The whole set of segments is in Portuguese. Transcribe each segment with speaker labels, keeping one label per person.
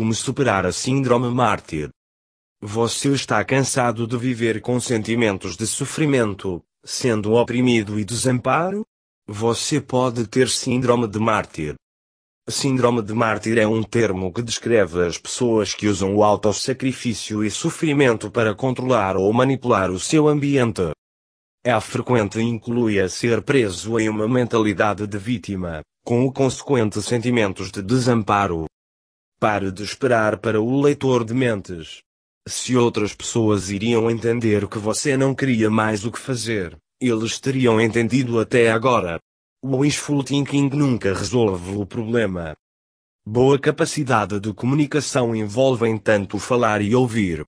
Speaker 1: como superar a síndrome mártir. Você está cansado de viver com sentimentos de sofrimento, sendo oprimido e desamparo? Você pode ter síndrome de mártir. Síndrome de mártir é um termo que descreve as pessoas que usam o autossacrifício e sofrimento para controlar ou manipular o seu ambiente. É frequente e inclui a ser preso em uma mentalidade de vítima, com o consequente sentimentos de desamparo. Pare de esperar para o leitor de mentes. Se outras pessoas iriam entender que você não queria mais o que fazer, eles teriam entendido até agora. O wishful thinking nunca resolve o problema. Boa capacidade de comunicação envolve tanto falar e ouvir.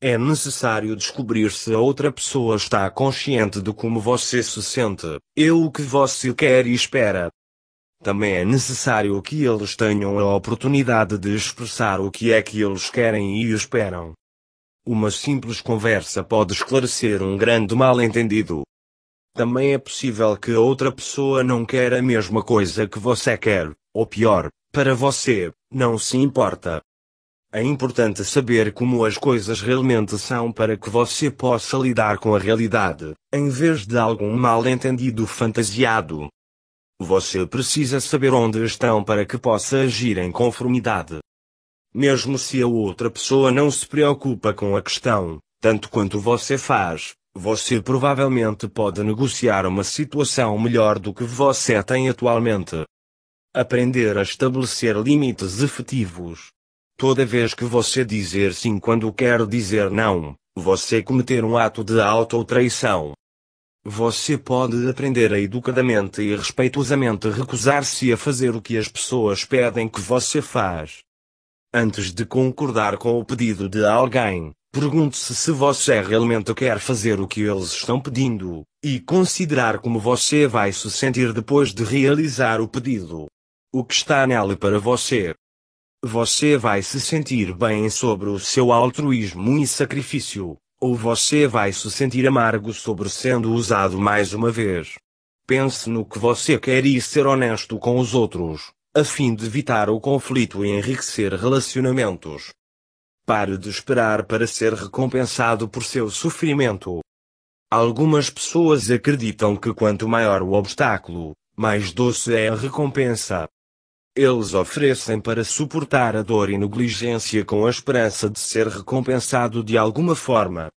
Speaker 1: É necessário descobrir se a outra pessoa está consciente de como você se sente, e o que você quer e espera. Também é necessário que eles tenham a oportunidade de expressar o que é que eles querem e esperam. Uma simples conversa pode esclarecer um grande mal-entendido. Também é possível que outra pessoa não quer a mesma coisa que você quer, ou pior, para você, não se importa. É importante saber como as coisas realmente são para que você possa lidar com a realidade, em vez de algum mal-entendido fantasiado. Você precisa saber onde estão para que possa agir em conformidade. Mesmo se a outra pessoa não se preocupa com a questão, tanto quanto você faz, você provavelmente pode negociar uma situação melhor do que você tem atualmente. Aprender a estabelecer limites efetivos. Toda vez que você dizer sim quando quer dizer não, você cometer um ato de auto-traição. Você pode aprender a educadamente e respeitosamente recusar-se a fazer o que as pessoas pedem que você faz. Antes de concordar com o pedido de alguém, pergunte-se se você realmente quer fazer o que eles estão pedindo, e considerar como você vai se sentir depois de realizar o pedido. O que está nele para você. Você vai se sentir bem sobre o seu altruísmo e sacrifício, ou você vai se sentir amargo sobre sendo usado mais uma vez. Pense no que você quer e ser honesto com os outros a fim de evitar o conflito e enriquecer relacionamentos. Pare de esperar para ser recompensado por seu sofrimento. Algumas pessoas acreditam que quanto maior o obstáculo, mais doce é a recompensa. Eles oferecem para suportar a dor e negligência com a esperança de ser recompensado de alguma forma.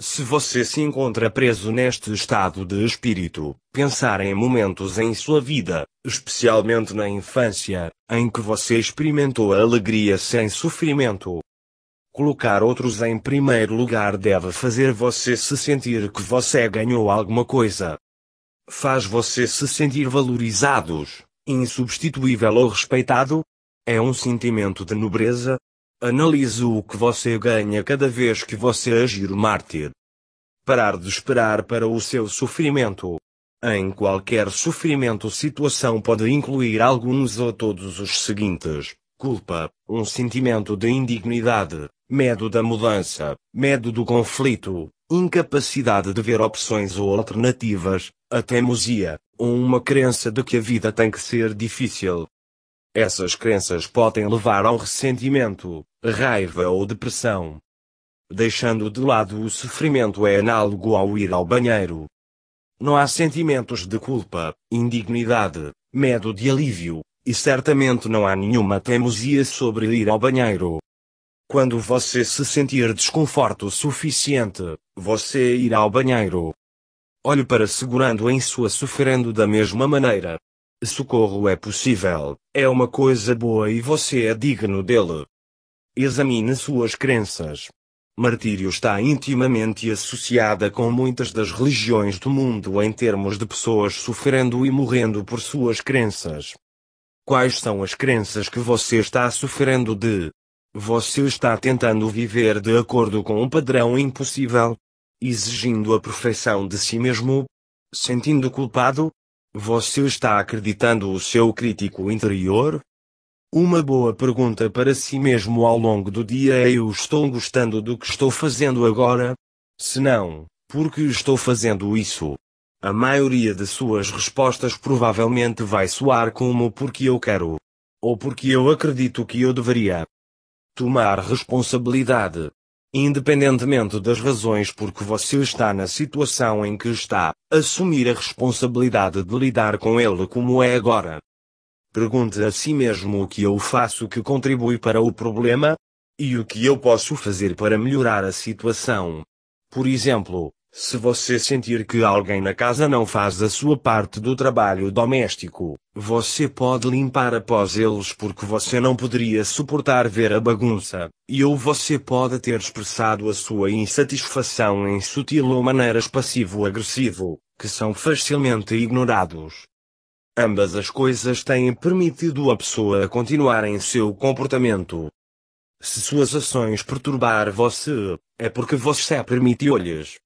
Speaker 1: Se você se encontra preso neste estado de espírito, pensar em momentos em sua vida, especialmente na infância, em que você experimentou a alegria sem sofrimento. Colocar outros em primeiro lugar deve fazer você se sentir que você ganhou alguma coisa. Faz você se sentir valorizados, insubstituível ou respeitado? É um sentimento de nobreza, Analise o que você ganha cada vez que você agir mártir. Parar de esperar para o seu sofrimento. Em qualquer sofrimento situação pode incluir alguns ou todos os seguintes. Culpa, um sentimento de indignidade, medo da mudança, medo do conflito, incapacidade de ver opções ou alternativas, a teimosia, uma crença de que a vida tem que ser difícil, essas crenças podem levar ao ressentimento, raiva ou depressão. Deixando de lado o sofrimento é análogo ao ir ao banheiro. Não há sentimentos de culpa, indignidade, medo de alívio, e certamente não há nenhuma teimosia sobre ir ao banheiro. Quando você se sentir desconforto suficiente, você irá ao banheiro. Olhe para segurando em sua sofrendo da mesma maneira, Socorro é possível, é uma coisa boa e você é digno dele. Examine suas crenças. Martírio está intimamente associada com muitas das religiões do mundo em termos de pessoas sofrendo e morrendo por suas crenças. Quais são as crenças que você está sofrendo de? Você está tentando viver de acordo com um padrão impossível? Exigindo a perfeição de si mesmo? Sentindo culpado? Você está acreditando o seu crítico interior? Uma boa pergunta para si mesmo ao longo do dia é: Eu estou gostando do que estou fazendo agora? Se não, por que estou fazendo isso? A maioria de suas respostas provavelmente vai soar como porque eu quero. Ou porque eu acredito que eu deveria. Tomar responsabilidade. Independentemente das razões por que você está na situação em que está, assumir a responsabilidade de lidar com ele como é agora. Pergunte a si mesmo o que eu faço que contribui para o problema? E o que eu posso fazer para melhorar a situação? Por exemplo, se você sentir que alguém na casa não faz a sua parte do trabalho doméstico, você pode limpar após eles porque você não poderia suportar ver a bagunça, e ou você pode ter expressado a sua insatisfação em sutil ou maneiras passivo-agressivo, que são facilmente ignorados. Ambas as coisas têm permitido a pessoa continuar em seu comportamento. Se suas ações perturbar você, é porque você permitiu-lhes.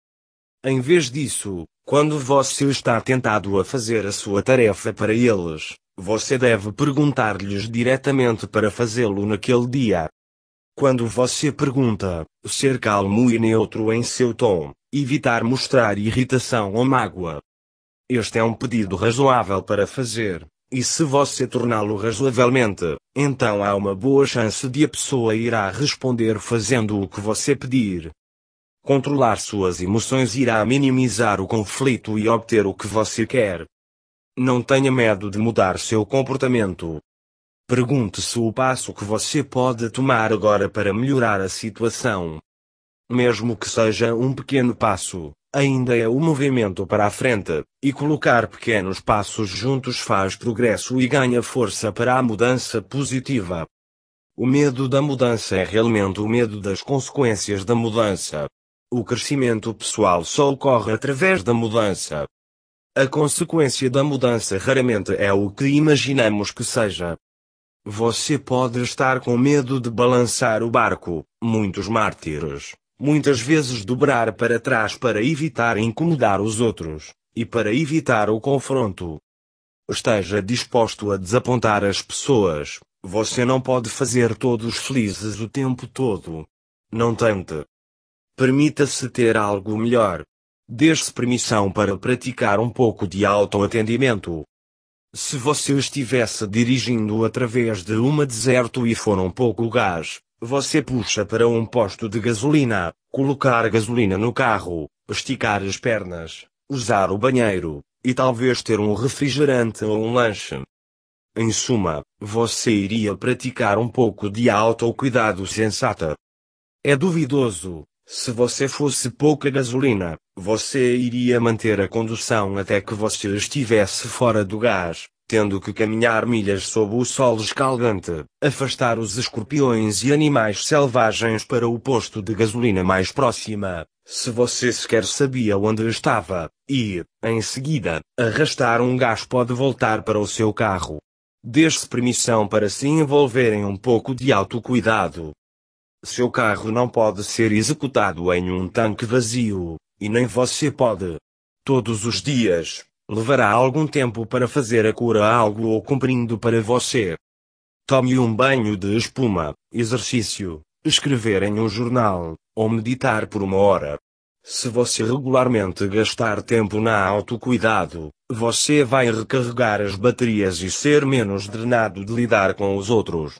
Speaker 1: Em vez disso, quando você está tentado a fazer a sua tarefa para eles, você deve perguntar-lhes diretamente para fazê-lo naquele dia. Quando você pergunta, ser calmo e neutro em seu tom, evitar mostrar irritação ou mágoa. Este é um pedido razoável para fazer, e se você torná-lo razoavelmente, então há uma boa chance de a pessoa irá responder fazendo o que você pedir. Controlar suas emoções irá minimizar o conflito e obter o que você quer. Não tenha medo de mudar seu comportamento. Pergunte-se o passo que você pode tomar agora para melhorar a situação. Mesmo que seja um pequeno passo, ainda é o movimento para a frente, e colocar pequenos passos juntos faz progresso e ganha força para a mudança positiva. O medo da mudança é realmente o medo das consequências da mudança. O crescimento pessoal só ocorre através da mudança. A consequência da mudança raramente é o que imaginamos que seja. Você pode estar com medo de balançar o barco, muitos mártires, muitas vezes dobrar para trás para evitar incomodar os outros, e para evitar o confronto. Esteja disposto a desapontar as pessoas, você não pode fazer todos felizes o tempo todo. Não tente. Permita-se ter algo melhor. Dê-se permissão para praticar um pouco de autoatendimento. Se você estivesse dirigindo através de uma deserto e for um pouco gás, você puxa para um posto de gasolina, colocar gasolina no carro, esticar as pernas, usar o banheiro, e talvez ter um refrigerante ou um lanche. Em suma, você iria praticar um pouco de autocuidado sensata. É duvidoso, se você fosse pouca gasolina, você iria manter a condução até que você estivesse fora do gás, tendo que caminhar milhas sob o sol escaldante, afastar os escorpiões e animais selvagens para o posto de gasolina mais próxima, se você sequer sabia onde estava, e, em seguida, arrastar um gás pode voltar para o seu carro. Dê-se permissão para se envolver em um pouco de autocuidado, seu carro não pode ser executado em um tanque vazio, e nem você pode. Todos os dias, levará algum tempo para fazer a cura algo ou cumprindo para você. Tome um banho de espuma, exercício, escrever em um jornal, ou meditar por uma hora. Se você regularmente gastar tempo na autocuidado, você vai recarregar as baterias e ser menos drenado de lidar com os outros.